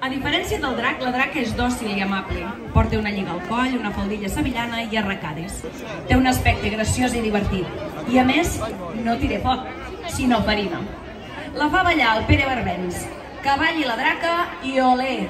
A diferència del drac, la draca és dòcil i amable. Porta una lliga al coll, una faldilla sevillana i arracades. Té un aspecte graciós i divertit. I a més, no tira foc, sinó farina. La fa ballar el Pere Barbens. i la draca i olé!